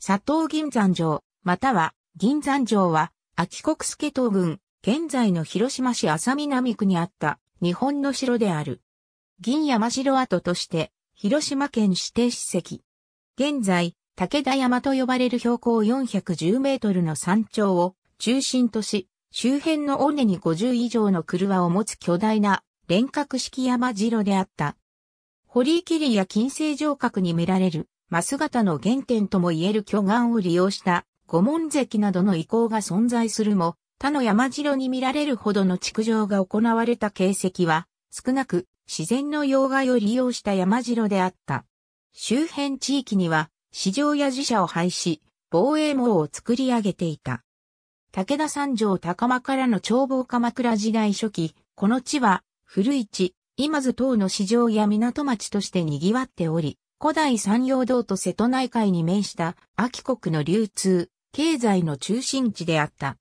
佐藤銀山城、または銀山城は、秋国助東郡、現在の広島市浅南区にあった日本の城である。銀山城跡として、広島県指定史跡。現在、武田山と呼ばれる標高410メートルの山頂を中心とし、周辺の尾根に50以上の車を持つ巨大な連角式山城であった。堀切や金星城郭に見られる、増型の原点とも言える巨岩を利用した五門石などの遺構が存在するも、他の山城に見られるほどの築城が行われた形跡は少なく、自然の要害を利用した山城であった。周辺地域には市場や自社を廃し、防衛網を作り上げていた。武田三条高間からの眺望鎌倉時代初期、この地は古い地、今津等の市場や港町として賑わっており、古代山陽道と瀬戸内海に面した秋国の流通、経済の中心地であった。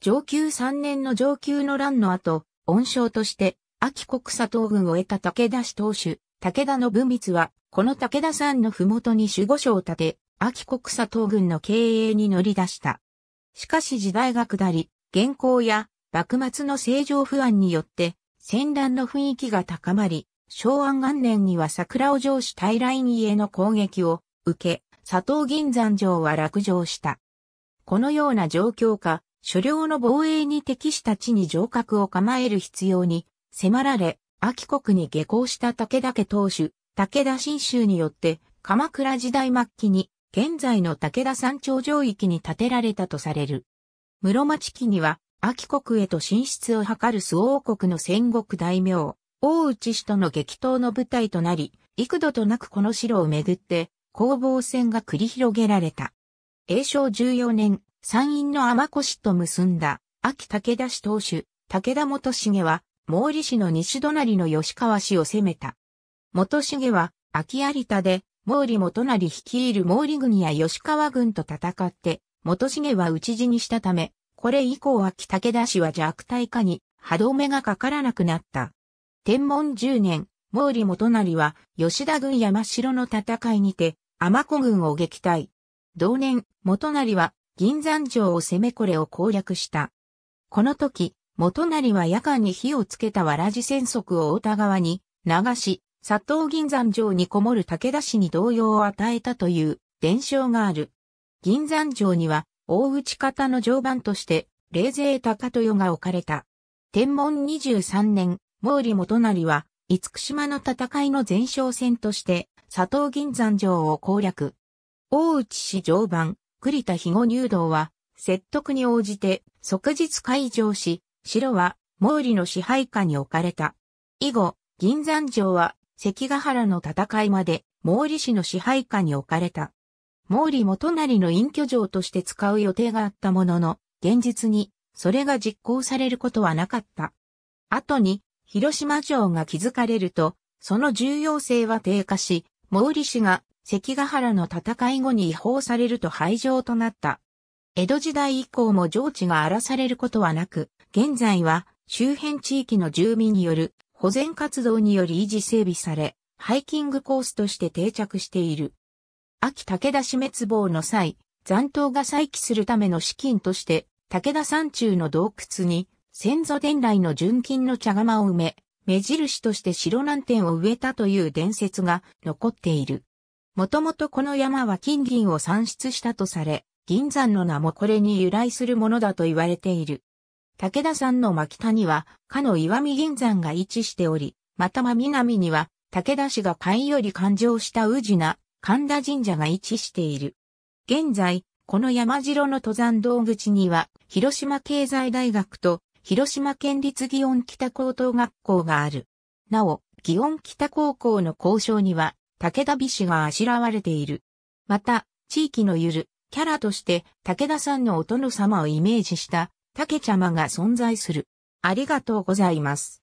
上級3年の上級の乱の後、恩賞として秋国佐藤軍を得た武田氏当主、武田の文光はこの武田山のふもとに守護所を建て、秋国佐藤軍の経営に乗り出した。しかし時代が下り、現行や幕末の政情不安によって戦乱の雰囲気が高まり、昭和元年には桜尾城主平来院への攻撃を受け、佐藤銀山城は落城した。このような状況下、所領の防衛に適した地に城郭を構える必要に迫られ、秋国に下校した武田家当主、武田信州によって、鎌倉時代末期に、現在の武田山頂上域に建てられたとされる。室町期には、秋国へと進出を図る周王国の戦国大名、大内氏との激闘の舞台となり、幾度となくこの城をめぐって、攻防戦が繰り広げられた。永正14年、山陰の天子氏と結んだ、秋武田氏当主、武田元重は、毛利氏の西隣の吉川氏を攻めた。元重は、秋有田で、毛利元成率いる毛利軍や吉川軍と戦って、元重は討ち死にしたため、これ以降秋武田氏は弱体化に歯止めがかからなくなった。天文10年、毛利元成は吉田軍山城の戦いにて、天子軍を撃退。同年、元成は銀山城を攻めこれを攻略した。この時、元成は夜間に火をつけたわらじ戦則を太田川に流し、佐藤銀山城にこもる武田氏に動揺を与えたという伝承がある。銀山城には大内方の常磐として霊勢高豊が置かれた。天文23年、毛利元成は、厳島の戦いの前哨戦として、佐藤銀山城を攻略。大内氏常磐、栗田肥後入道は、説得に応じて即日開城し、城は毛利の支配下に置かれた。以後、銀山城は関ヶ原の戦いまで毛利氏の支配下に置かれた。毛利元成の隠居城として使う予定があったものの、現実にそれが実行されることはなかった。後に広島城が築かれると、その重要性は低下し、毛利氏が関ヶ原の戦い後に違法されると廃城となった。江戸時代以降も城地が荒らされることはなく、現在は周辺地域の住民による保全活動により維持整備され、ハイキングコースとして定着している。秋武田死滅亡の際、残党が再起するための資金として、武田山中の洞窟に先祖伝来の純金の茶釜を埋め、目印として白南天を植えたという伝説が残っている。もともとこの山は金銀を産出したとされ、銀山の名もこれに由来するものだと言われている。武田山の巻田には、かの岩見銀山が位置しており、また真南には、武田氏が海より誕生した宇治な神田神社が位置している。現在、この山城の登山道口には、広島経済大学と広島県立祇園北高等学校がある。なお、祇園北高校の校章には、武田美氏があしらわれている。また、地域のゆる、キャラとして、武田さんのお殿様をイメージした竹ちゃまが存在する。ありがとうございます。